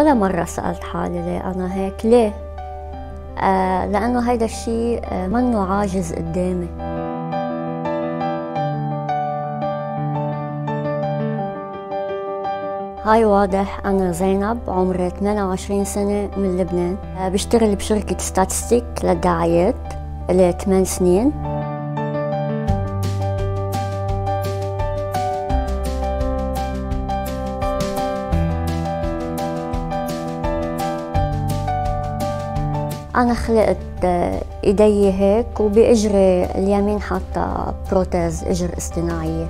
ولا مرة سألت حالي ليه أنا هيك ليه؟ آه لأنه هيدا الشيء آه منه عاجز قدامي. هاي واضح أنا زينب عمري 28 سنة من لبنان. آه بشتغل بشركة ستاتستيك للدعايات 8 سنين. أنا خلقت آه، إيدي هيك وبإجري اليمين حاطة prothèse إجر اصطناعية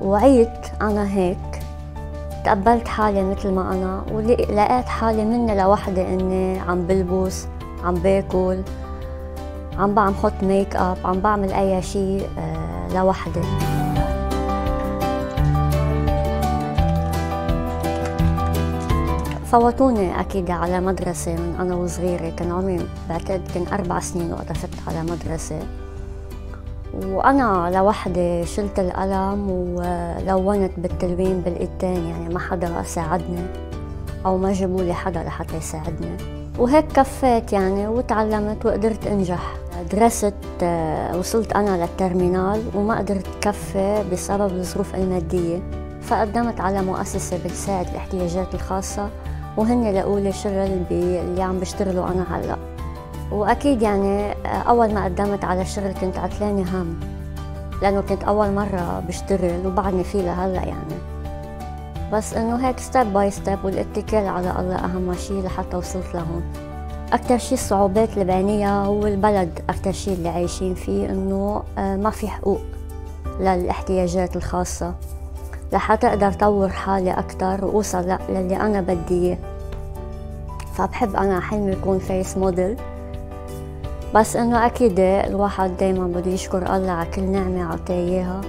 وعيت أنا هيك تقبلت حالي مثل ما أنا ولقيت حالي مني لوحدي إني عم بلبس عم باكل عم بعم حط make up عم بعمل أي شيء آه، لوحدي فوتوني أكيد على مدرسة من أنا وصغيرة كان عمري بعتقد كان أربع سنين وقتها فت على مدرسة. وأنا لوحدي شلت القلم ولونت بالتلوين بالإيدتين يعني ما حدا ساعدني أو ما جابوا لي حدا لحتى يساعدني. وهيك كفيت يعني وتعلمت وقدرت أنجح. درست وصلت أنا لل terminale وما قدرت كفي بسبب الظروف المادية. فقدمت على مؤسسة بتساعد الاحتياجات الخاصة. وهن لقوا لي شغل اللي عم بشتغله أنا هلأ. وأكيد يعني أول ما قدمت على الشغل كنت عتلاني هم لأنه كنت أول مرة بشتغل وبعدني فيه لهلأ يعني. بس إنه هيك step by step والاتكال على الله أهم شيء لحتى وصلت لهون. أكثر شيء الصعوبات اللي بعانيها هو البلد أكثر شيء اللي عايشين فيه إنه آه، ما في حقوق للإحتياجات الخاصة. لحتى أقدر طور حالي أكثر وأوصل للي أنا بدي إياه. فبحب أنا حلمي يكون فيس موديل بس إنه أكيد الواحد دايما بده يشكر الله على كل نعمة عطيه إياها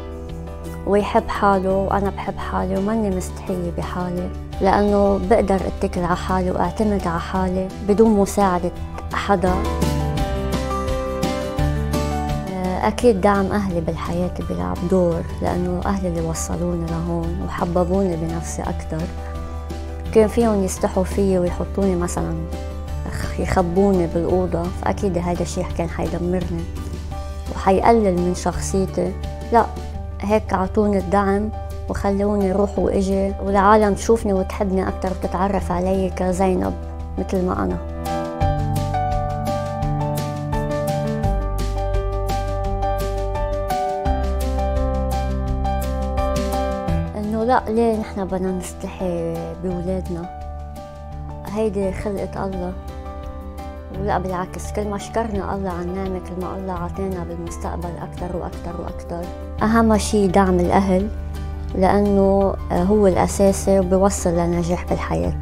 ويحب حاله وأنا بحب حالي وماني مستحيه بحالي. لأنه بقدر أتكل على حالي وأعتمد على حالي بدون مساعدة حدا أكيد دعم أهلي بالحياة بيلعب دور لأنه أهلي اللي وصلوني لهون وحببوني بنفسي أكثر كان فيهم يستحوا فيي ويحطوني مثلا يخبوني بالأوضة فأكيد هذا الشيء كان حيدمرني وحيقلل من شخصيتي. لا هيك عطوني الدعم وخلوني روح وإجي والعالم تشوفني وتحبني أكثر وتتعرف علي كزينب مثل ما أنا. لا ليه نحن بدنا نستحي بولادنا؟ هيدي خلقة الله. ولا بالعكس كل ما شكرنا الله على النعمة كل ما الله عطينا بالمستقبل أكثر وأكثر وأكثر أهم شيء دعم الأهل لأنه هو الأساسي وبيوصل لنجاح بالحياة.